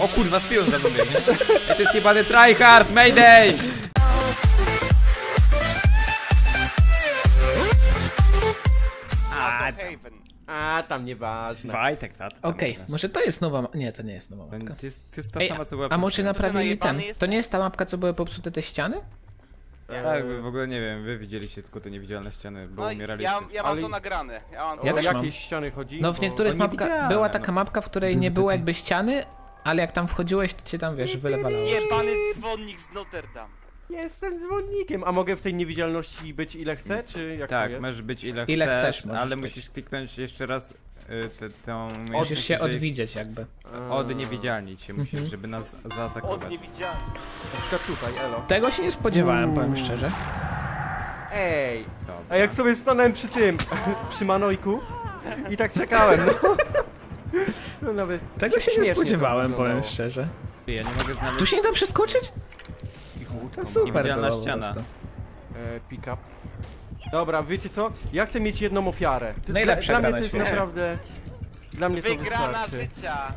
O kurwa, spiją za mną biegnie. Ej, to jest jebany tryhard, mayday! A, Haven. A, tam nieważne. Wajtek, co? tam Okej, może to jest nowa ma- Nie, to nie jest nowa mapka. To jest, to jest ta Ej, sama, co była a może przed- naprawili najebany ten? jest? To nie jest ta mapka, co były popsute te ściany? Tak, wy w ogóle nie wiem, wy widzieliście tylko te niewidzialne ściany, bo No, umieraliście. ja, ja mam Ale- to nagrane. Ja mam Ja o też jakieś mam. ściany chodzi? No w Bo- niektórych to mapkach była no. taka mapka, w której nie było jakby ściany, ale jak tam wchodziłeś, to cię tam wiesz, wylewalało. Jebany dzwonnik z Notre Dame. Jestem dzwonnikiem. A mogę w tej niewidzialności być ile chcę, czy jak to Tak, jest? możesz być ile, Ile chcesz, możesz ale być. musisz kliknąć jeszcze raz y, te, tą... Musisz się wyżej- odwidzieć jakby. Od niewidzialnić się musisz, Mhm. żeby nas Od zaatakować. nie widziałem. Na przykład tutaj, elo. Tego się nie spodziewałem, powiem szczerze. Ej! Dobra. A jak sobie stanąłem przy tym, przy Manojku i tak czekałem, no. No nawet Tego się nie to spodziewałem, powiem szczerze. Ja nie mogę znaleźć... Tu się nie da przeskoczyć? To super było ściana. E, pick up. Dobra, wiecie co? Ja chcę mieć jedną ofiarę. To Najlepsza dla, dla mnie to jest naprawdę... Dla mnie to Wygrana wystarczy. życia.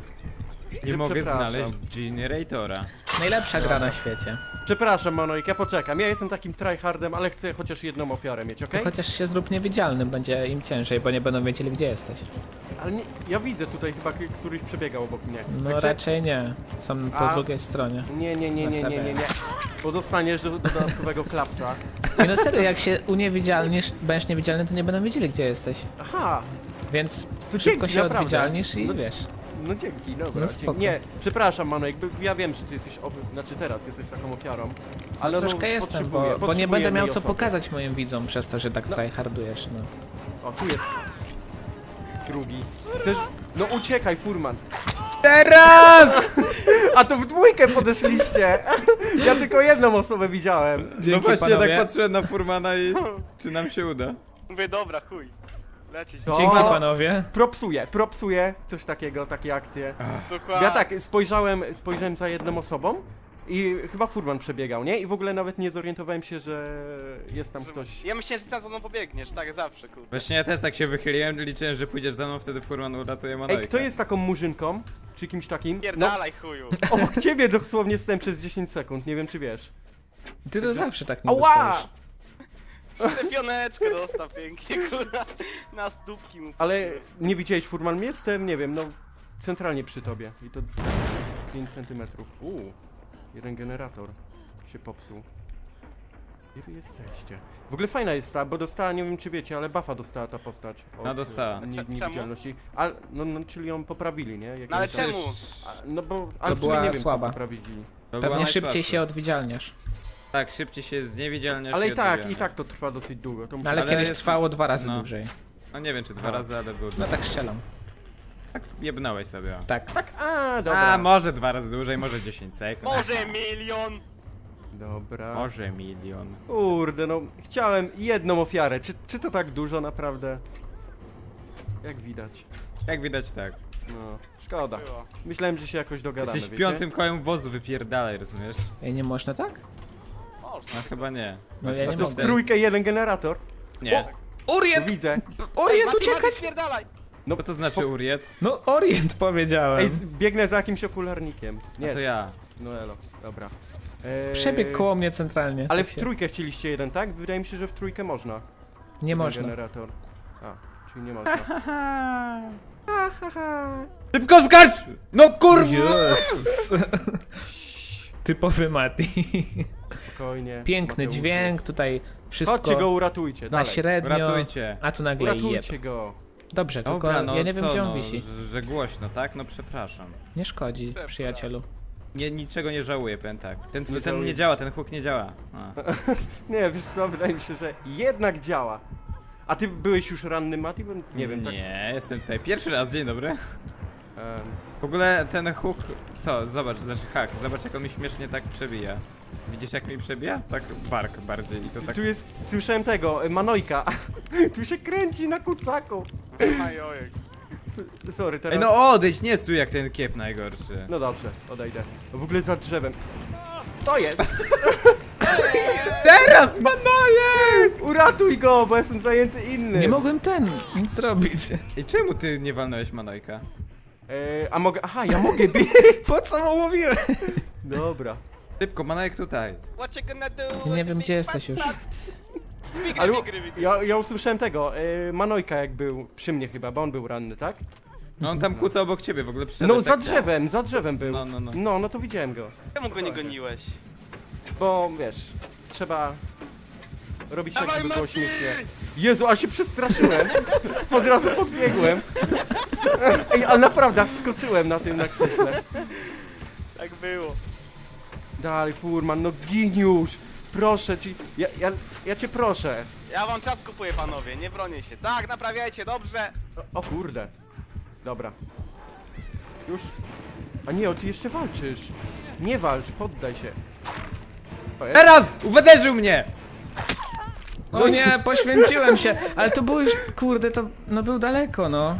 Nie mogę Przepraszam. znaleźć generatora. Najlepsza gra na świecie. Przepraszam, Manojk, ja poczekam. Ja jestem takim tryhardem, ale chcę chociaż jedną ofiarę mieć, To okej? chociaż się zrób niewidzialnym, będzie im ciężej, bo nie będą wiedzieli gdzie jesteś. Ale nie, ja widzę tutaj chyba k- któryś przebiegał obok mnie. No Także- raczej nie. Są po A- drugiej stronie. Nie, nie, nie, nie, nie, nie, nie. Bo dostaniesz do, dodatkowego klapsa. I no serio, jak się uniewidzialnisz, będziesz niewidzialny, to nie będą wiedzieli gdzie jesteś. Aha, Więc To szybko dzięki, się naprawdę. odwidzialnisz i No- wiesz. No dzięki, dobra. No dzięki. spoko. Nie, przepraszam Manojk, bo ja wiem, że ty jesteś, ofi- znaczy teraz jesteś taką ofiarą. Ale Troszkę no, jestem, potrzebuję- bo, bo nie będę miał co osoby. pokazać moim widzom przez to, że tak No. tryhardujesz, no. O, tu jest. Drugi. Chcesz? No uciekaj, furman. Teraz! A to w dwójkę podeszliście. Ja tylko jedną osobę widziałem. no Dzięki, właśnie, ja panowie. tak patrzyłem na Furmana i czy nam się uda. Mówię, dobra, chuj. Lecieć. To- Dzięki panowie. Propsuję, propsuję coś takiego, takie akcje. Dokładnie. Ja tak spojrzałem, spojrzałem za jedną osobą i chyba furman przebiegał, nie? I w ogóle nawet nie zorientowałem się, że jest tam ktoś. Ja myślałem, że ty tam za mną pobiegniesz, tak zawsze, kurde. Właśnie ja też tak się wychyliłem, liczyłem, że pójdziesz za mną, wtedy Furman uratuje Manojka. Ej, kto jest taką murzynką? Czy kimś takim? No, Pierdalaj, chuju. obok ciebie dosłownie stałem przez 10 sekund, nie wiem czy wiesz. Ty to zawsze tak nie Ała! dostajesz. Szczepioneczkę dostał pięknie, kurwa. Na stópki mu Ale nie widziałeś furman? Jestem, nie wiem, no centralnie przy tobie. I to 5 centymetrów. Uuu, jeden generator się popsuł. Gdzie wy jesteście? W ogóle fajna jest ta, bo dostała, nie wiem czy wiecie, ale buffa dostała ta postać. od, No, dostała. e, Nie, Czemu? niewidzialności. A, no, no, czyli ją poprawili, nie? Jakimś No ale tam- czemu? A, No bo, ale w sumie była nie wiem słaba. co poprawili. To była Pewnie szybciej się odwidzialniasz. Tak, szybciej się zniewidzialniasz Ale i tak, i tak to trwa dosyć długo. To No, ale, Ale kiedyś jest- trwało dwa razy no. dłużej. No nie wiem czy dwa A. razy, ale było No tak strzelam. tak jebnąłeś sobie. o. Tak. Tak, a, dobra. A, może dwa razy dłużej, może 10 sekund. Może milion! Dobra. Może milion. Kurde, no chciałem jedną ofiarę. Czy, czy to tak dużo naprawdę? Jak widać. Jak widać tak. No, szkoda. Było. Myślałem, że się jakoś dogadamy, Jesteś wiecie? piątym kołem wozu, wypierdalaj, rozumiesz? Ej, nie można tak? No chyba nie. No ja A nie w mogę. trójkę jeden generator? Nie. Orient! widzę. Orient Mati, Mati, uciekać! spierdalaj! No, Co to znaczy Uriet? No Orient powiedziałem. Ej, z- biegnę za jakimś okularnikiem. Nie, to ja. no elo, dobra. Eee, Przebieg koło mnie centralnie. Ale tak w się- trójkę chcieliście jeden, tak? Wydaje mi się, że w trójkę można. Nie Jeden można. generator. A, czyli nie można. Szybko skacz! No kurwa! Jezus. Typowy Mati. Spokojnie. Piękny Mateuszu. dźwięk, tutaj Chodźcie go wszystko uratujcie, na dalej. średnio, Ratujcie. a tu nagle jeb. Uratujcie go. Dobrze, Dobra, tylko no ja nie wiem co, gdzie on no, wisi. Że, że głośno, tak? No przepraszam. Nie szkodzi, przyjacielu. Nie, niczego nie żałuję, powiem tak. Ten, Nie ten nie działa, ten huk nie działa. A. Nie, wiesz co, wydaje mi się, że jednak działa. A ty byłeś już ranny, Mati? Bo Nie wiem, tak... Nie, jestem tutaj pierwszy raz, dzień dobry. W ogóle ten huk, co? Zobacz, znaczy hak, zobacz jak on mi śmiesznie tak przebija. Widzisz jak mi przebija? Tak bark bardziej i to tak... Tu jest, słyszałem tego, e, Manojka. tu się kręci na kucaku. Ajojek. S- Sorry, teraz... Ej no odejdź, nie stój jak ten kiep najgorszy. No dobrze, odejdę. W ogóle za drzewem. To jest! Teraz Manojek! Uratuj go, bo jestem zajęty innym. Nie mogłem ten, nic zrobić. I czemu ty nie walnąłeś Manojka? E, a mogę... Aha, ja mogę bić! Po co mu mówiłem? Dobra. Szybko, Manojek tutaj. What you gonna do? Nie wiem, gdzie jesteś już. Wigry, Ale wigry, wigry. ja, ja usłyszałem tego, e, Manojka jak był przy mnie chyba, bo on był ranny, tak? No on tam kłóca obok ciebie, w ogóle przyszedłeś No za tak... drzewem, za drzewem był. No, no, no. No, no to widziałem go. Czemu go nie goniłeś? Bo wiesz, trzeba robić tak, Dawaj, żeby było Mati! śmiesznie. Jezu, a się przestraszyłem. Od razu podbiegłem. Ej, ale naprawdę, wskoczyłem na tym na krześle. Tak było. Dalej, Furman, no gin już. Proszę ci, ja, ja, ja cię proszę. Ja wam czas kupuję, panowie, nie bronię się. Tak, naprawiajcie, dobrze. O, o kurde. Dobra. Już? A nie, o ty jeszcze walczysz. Nie walcz, poddaj się. O, jest. Teraz! Uderzył mnie! O nie, poświęciłem się. Ale to było już, kurde, to no był daleko, no.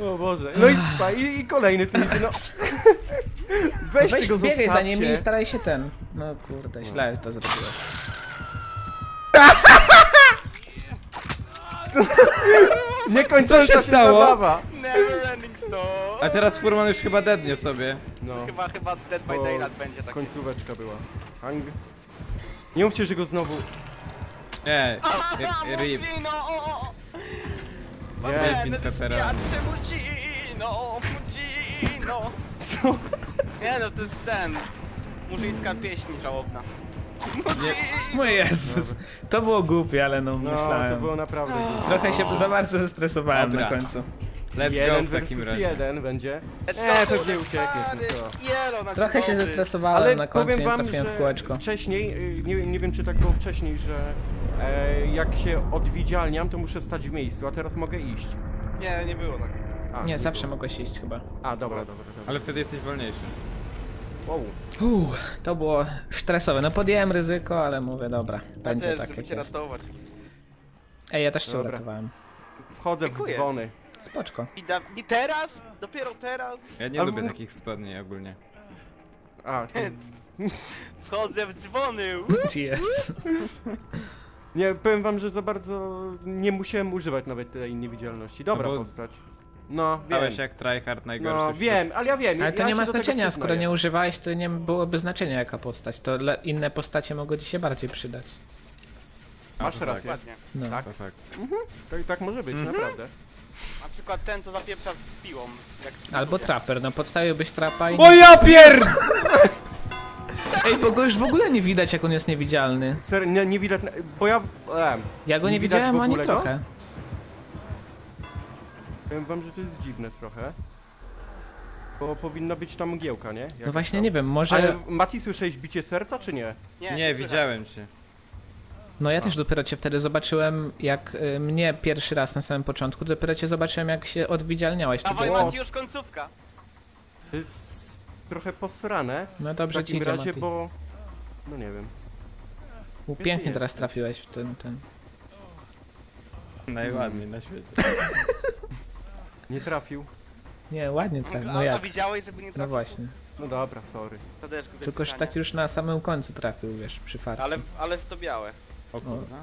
O Boże. No i, i, i kolejny idzie, no. Weź Weź tego biegaj za nimi i staraj się ten. No kurde, źle to zrobiłeś. Niekończąca Co się stało? zabawa. Never ending story. A teraz Furman już chyba dednie sobie. No, Chyba, chyba Dead by Bo Daylight będzie taki. końcóweczka była. Hang. Nie mówcie, że go znowu... Nie, rip. Mucino! o, o, o. Jest. Spiacze Mucino, Mucino. Co? Nie no, to jest ten. Murzyńska pieśń żałobna. Mój Jezus. To było głupie, ale no, No, myślałem. to było naprawdę głupie. Trochę się za bardzo zestresowałem Dobra. na końcu. Let's Jeden go w takim versus razie. jeden będzie. Nie, go, pewnie uciekniesz, no co. Jelo, Trochę się zestresowałem Ale na końcu powiem i wam, trafiłem że w kółeczko. wcześniej, y, nie, nie wiem czy tak było wcześniej, że e, jak się odwidzialniam, to muszę stać w miejscu, a teraz mogę iść. Nie, nie było tak. A, Nie, zawsze było. mogłeś iść chyba. A, dobra, dobra, dobra. Ale wtedy jesteś wolniejszy. Wow. Uff, to było stresowe. No podjąłem ryzyko, ale mówię, dobra, będzie ja też, tak żeby jak cię jest. ratować. Ej, ja też cię Dobra. uratowałem. Wchodzę Dziękuję. w dzwony. Spoczko. I, da, I teraz? Dopiero teraz? Ja nie Ale lubię takich spodni ogólnie. A, to, Wchodzę w dzwony. Yes. nie, powiem wam, że za bardzo nie musiałem używać nawet tej niewidzialności. Dobra No bo- postać. No, wiem. Jak tryhard najgorszy No, wiem, ale ja wiem. Ale to ja nie ma znaczenia, skoro nie używałeś, to nie byłoby znaczenia jaka postać. To inne postacie mogą ci się bardziej przydać. Masz to rację. Dokładnie. No. Tak. To. Tak, tak może być, Mhm. naprawdę. Na przykład ten, co zapieprza z piłą. Jak z Albo trapper, no podstawiłbyś trapa i... O ja pier... Ej, bo go już w ogóle nie widać, jak on jest niewidzialny. Ser, nie, nie widać, bo ja... E, Ja go nie, Nie widziałem ani ogóle go? Powiem wam, że to jest dziwne trochę. Bo powinna być tam mgiełka, nie? Jak No właśnie tam. nie wiem, może... Ale Mati, słyszałeś bicie serca, czy nie? Nie, słychać. widziałem cię. No ja też dopiero cię wtedy zobaczyłem, jak y, mnie pierwszy raz na samym początku, dopiero cię zobaczyłem, jak się odwidzialniałeś. Dawaj Wtedy... O. Mati, już końcówka. To jest trochę posrane. No W dobrze ci takim idzie, razie, Mati. bo... No nie wiem. U, Pięknie teraz trafiłeś w ten, ten... Najładniej na świecie. Nie trafił. Nie, ładnie trafił, no jak? widziałeś, żeby nie No trafił? właśnie. No dobra, sorry. To Tylko, że tak już na samym końcu trafił, wiesz, przy farcie. Ale, ale w to białe. O kurwa.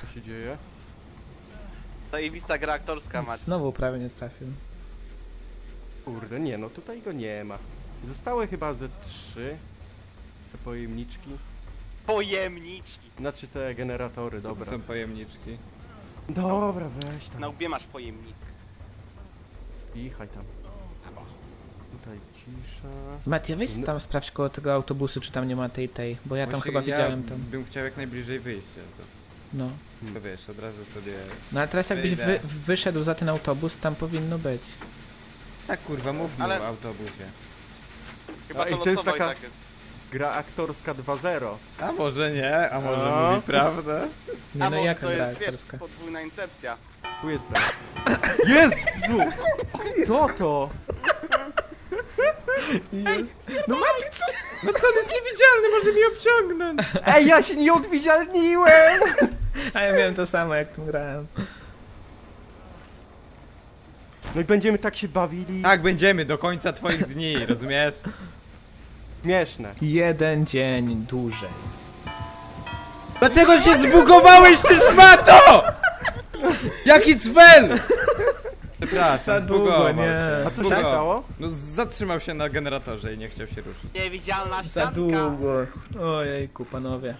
Co się dzieje? Zajebista gra aktorska, Mati. Znowu prawie nie trafił. Kurde, nie no, tutaj go nie ma. Zostały chyba ze trzy te pojemniczki. Pojemniczki. Znaczy te generatory, To dobra. są pojemniczki. Dobra, weź tam. Na łbie masz pojemnik. Pichaj tam. Tutaj cisza. Matia, weź No. tam sprawdź koło tego autobusu, czy tam nie ma tej tej, bo ja tam Właśnie chyba widziałem ja tam. bym chciał jak najbliżej wyjścia. To, No. to wiesz, od razu sobie... No ale teraz jakbyś wy, Wyjdę. wyszedł za ten autobus, tam powinno być. Tak kurwa, mów mi Ale- o autobusie. Chyba A, i to to jest losowo i taka- tak jest. Gra aktorska 2.0. A może nie, a może A? mówi prawdę? Nie A no może jaka to gra jest, wiesz, aktorska? podwójna incepcja. Tu jest tak. Jezu! To to! No Mati, co? No co, on jest niewidzialny, może mi obciągnąć! Ej, ja się nie odwidzialniłem! A ja miałem to samo jak tym grałem. No i będziemy tak się bawili. Tak, będziemy do końca twoich dni, rozumiesz? Śmieszne. Jeden dzień dłużej. Dlaczego się zbugowałeś, ty szmato? Jaki cwel! Przepraszam, Za długo, zbugował nie. się. A co się Zbugował. stało? No zatrzymał się na generatorze i nie chciał się ruszyć. Niewidzialna Za ścianka. długo. Ojejku, panowie.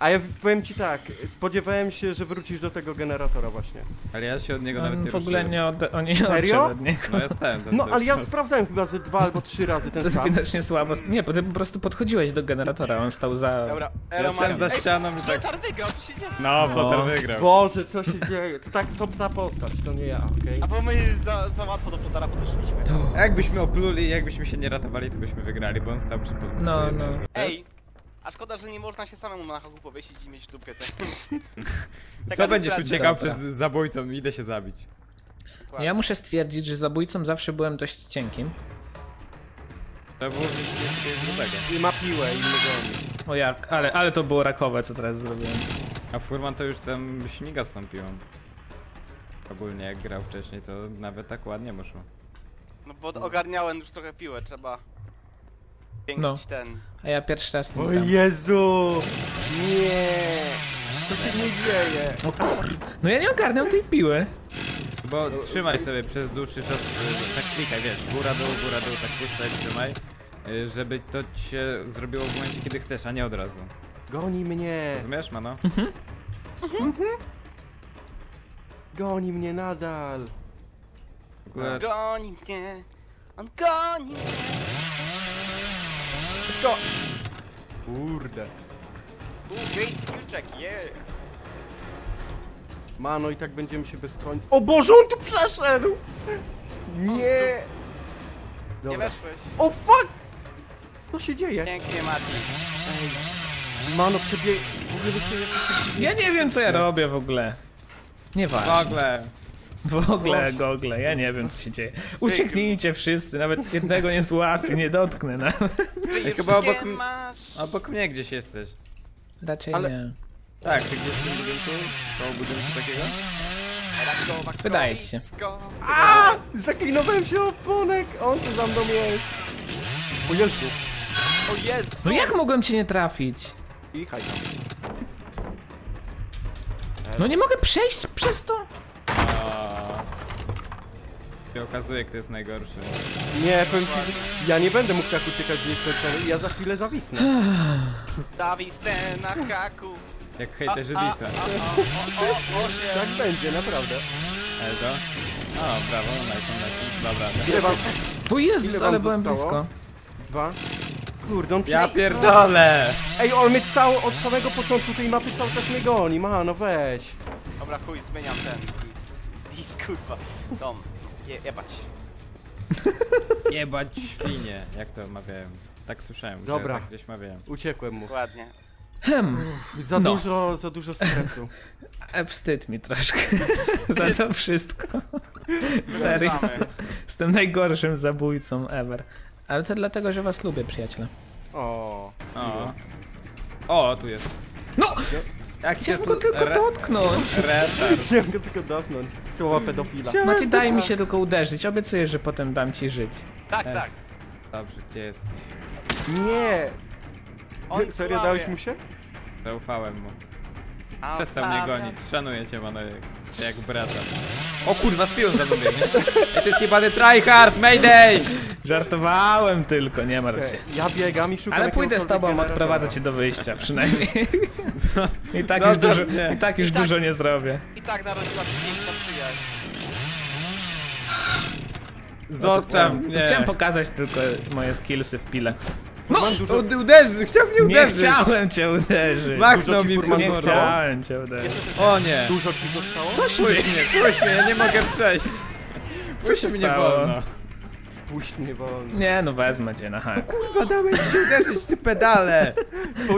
A ja powiem ci tak, spodziewałem się, że wrócisz do tego generatora właśnie. Ale ja się od niego nawet On nie w ogóle nie, od, on nie Serio? od niego. No ja stałem tam No ale ja sprawdzałem chyba ze dwa albo trzy razy To ten jest sam. widocznie słabo. Nie, bo ty po prostu podchodziłeś do generatora, on stał za... Dobra, Ja stałem za ścianą i tak... Flotar wygrał, co się dzieje? No, No. Flotar wygrał. Boże, co się dzieje? To tak, to ta postać, to nie ja, okej? A bo my za, za łatwo do Flotara podeszliśmy. A Jakbyśmy opluli, jakbyśmy się nie ratowali, to byśmy wygrali, bo on stał przy. No, no. Ej, a szkoda, że nie można się samemu na haku powiesić i mieć w dupie te... Co będziesz uciekał Dobra. przed zabójcą? Idę się zabić. Dokładnie. Ja muszę stwierdzić, że zabójcą zawsze byłem dość cienkim. Trzeba było wziąć grubego. I ma piłę i goni. O jak, ale, ale to było rakowe, co teraz zrobiłem. A Furman to już tam śmiga z tą piłą. Ogólnie jak grał wcześniej, to nawet tak ładnie mu szło. No bo ogarniałem już trochę piłę, trzeba... No. ten... A ja pierwszy raz nie O tam. Jezu! Nie! Co się nie dzieje? O kur... No ja nie ogarniam tej piły. Bo trzymaj sobie przez dłuższy czas, y, tak klikaj, wiesz, góra dół, góra dół, tak puszczaj, trzymaj. y, Żeby to ci się zrobiło w momencie, kiedy chcesz, a nie od razu. Goni mnie! Rozumiesz, mano? Goni mnie nadal! W ogóle Goni mnie, on goni mnie. To... Kurde. Ooh, great skill check, yeah. Mano, i tak będziemy się bez końca... O Boże, on tu przeszedł! Nie! Nie Dobra. weszłeś. O fuck! Co się dzieje? Pięknie, Mati. Mano, przebieg... W ogóle wy się jakoś... Ja nie wiem, co ja robię w ogóle. w Nieważne. ogóle. W ogóle, gogle, ja nie wiem, co się dzieje. Ucieknijcie wszyscy, nawet jednego nie złapię, nie dotknę nawet. Ty chyba obok. Obok mnie gdzieś jesteś. Raczej Ale- nie. Tak, ty gdzieś w tym budynku? Koło budynku takiego? Wydaje ci się. A! Zaklinowałem się oponek! On tu za mną jest! O Jezu! O Jezu! No jak mogłem cię nie trafić? I. No nie mogę przejść przez to? Się okazuje, kto jest najgorszy. Nie, powiem ci, że ja nie będę mógł tak uciekać w nieskończony ja za chwilę zawisnę. Dawiste na haku. Jak hejterzy Disa. Tak będzie, naprawdę. Ale to? O, brawo, nice, nice. Dobra, Ile wam? O Jezus, Ile wam ale byłem zostało? blisko. Dwa? Kurde, on Ja pierdolę! Ej, on mnie cały, od samego początku tej mapy cały czas mnie goni, mano, weź. Dobra, chuj, zmieniam ten. Dis, kurwa. Tom, je, jebać. Jebać świnie, jak to mawiałem. Tak słyszałem, Dobra. że tak gdzieś mawiałem. Uciekłem mu. Dokładnie. Hem, Za No. dużo, za dużo stresu. e, wstyd mi troszkę za to wszystko. Serio, jestem najgorszym zabójcą ever. Ale to dlatego, że was lubię, przyjaciele. O. O. O, tu jest. No! Jak Chciałem go tylko re- dotknąć. Retard. Chciałem go tylko dotknąć. Słowa pedofila. Mati, daj mi się tylko uderzyć. Obiecuję, że potem dam ci żyć. Tak, Ej. tak. Dobrze, gdzie jest? Nie! On Serio, słaby. dałeś mu się? Zaufałem mu. Przestał mnie gonić. Szanuję cię, mano, jak, jak brata. O kurwa, z piłą za mną biegnie. Ej, to jest jebany tryhard, mayday! Żartowałem tylko, nie martw się. Ja biegam i szukam Ale pójdę z jakiegokolwiek tobą, generatora. odprowadzę cię do wyjścia, przynajmniej. I tak już Zostaw dużo, mnie. i tak już I tak- dużo nie zrobię. I tak narodziła się piękna przyjaźń. Zostaw To mnie. chciałem pokazać tylko moje skillsy w pile. No! Mam dużo... Uderzy, chciał mnie Nie uderzyć. chciałem cię uderzyć. Machnął ci mi furman Nie mordą. chciałem cię uderzyć. O nie. Dużo ci zostało? Co się Puść dzieje? mnie, puść mnie, ja nie mogę przejść. Co Puść się mnie stało? wolno. Puść mnie wolno. Nie, no wezmę cię na hak. Kurwa, dałem ci uderzyć, ty pedale.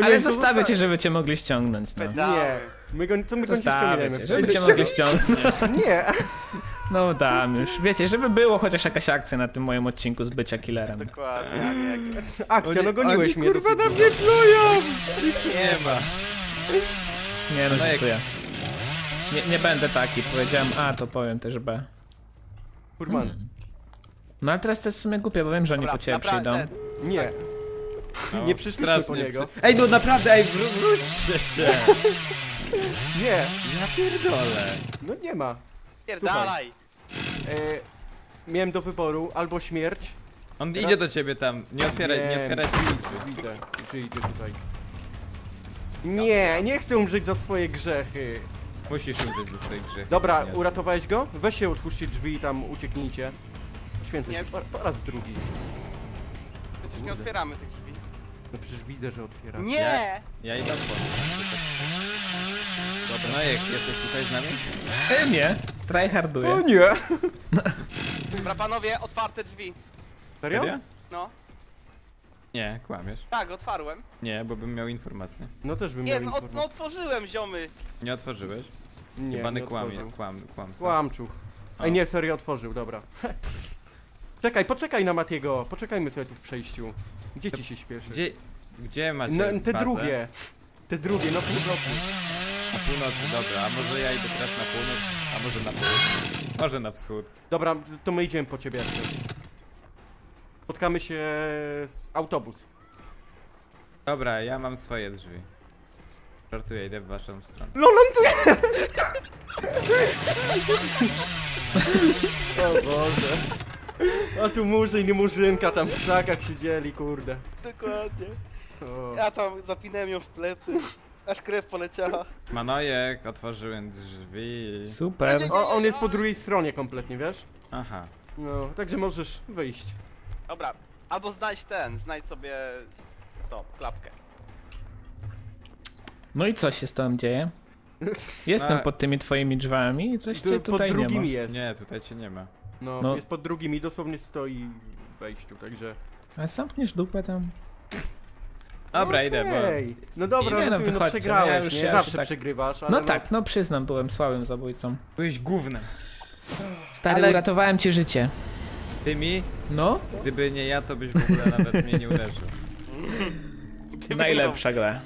Ale zostawię cię, żeby cię mogli ściągnąć, no. Nie. My go, co my go nie Zostawię ściągniemy? cię, żeby Ej, cię mogli ściągnąć. Nie. No dam już. Wiecie, żeby było chociaż jakaś akcja na tym moim odcinku z bycia killerem. Dokładnie, a nie jak... Akcja, no goniłeś oni, mnie kurwa na mnie plują. Nie ma. Nie no, No jak-. Nie, nie będę taki, powiedziałem A, to powiem też B. Furman. No ale teraz to jest w sumie głupie, bo wiem, że oni Dobra, po ciebie naprawdę, przyjdą. Nie. No, Nie przyszliśmy po niego. przy- Ej, no naprawdę, ej, wró- wróćcie się. Nie. Ja pierdolę. No nie ma. Pierdalaj. E, miałem do wyboru albo śmierć. On Teraz- idzie do ciebie tam. Nie otwieraj, nie Wiem. otwieraj drzwi. Widzę, czy idzie tutaj. Nie, nie chcę umrzeć za swoje grzechy. Musisz umrzeć ze swoich grzechów. Dobra, Nie. uratowałeś go? Weź się, otwórzcie drzwi i tam ucieknijcie. Święcę Nie. się po, po raz drugi. Przecież nie otwieramy tych drzwi. No przecież widzę, że otwiera. Nie! Ja idę po Dobra, no jak jesteś tutaj z nami? E, nie, tryharduję. O nie! Dobra, panowie, otwarte drzwi. Serio? Serio? No. Nie, kłamiesz. Tak, otwarłem. Nie, bo bym miał informację. No też bym Nie, miał no, ot- no informację. otworzyłem, ziomy. Nie otworzyłeś? Nie, Jebany nie kłamie, otworzył. kłam, kłamca. Kłamczuch. Ej, nie, serio otworzył, dobra. Czekaj, poczekaj na Matiego, poczekajmy sobie tu w przejściu. Gdzie ci się śpieszy? Gdzie, gdzie macie No, te bazę? drugie. Te drugie, no północy. Na północy, dobra. A może ja idę teraz na północ, a może na południe. Może na wschód. Dobra, to my idziemy po ciebie jak coś. Spotkamy się z autobus. Dobra, ja mam swoje drzwi. Żartuję, idę w waszą stronę. No ląduje! o Boże. A tu murzyn i murzynka tam w krzakach siedzieli, kurde. Dokładnie. O. Ja tam zapinałem ją w plecy. Aż krew poleciała. Manojek, otworzyłem drzwi. Super. o, on jest po drugiej stronie kompletnie, wiesz? Aha. No, także możesz wyjść. Dobra, albo znajdź ten, znajdź sobie to, klapkę. No i co się z tobą dzieje? Jestem A- pod tymi twoimi drzwiami i coś cię pod tutaj nie ma. drugimi jest. Nie, tutaj cię nie ma. No, No. jest pod drugimi, dosłownie stoi w wejściu, także... A zamkniesz dupę tam? Dobra, idę, bo... No dobra, Nie, no, rozumiem, no, przegrałeś, ja już- nie? ja Zawsze tak- przegrywasz, ale No tak, no przyznam, byłem słabym zabójcą. Byłeś gównem. Stary, Ale- uratowałem ci życie. Ty mi, No, gdyby nie ja, to byś w ogóle nawet mnie nie uderzył. najlepsza gra.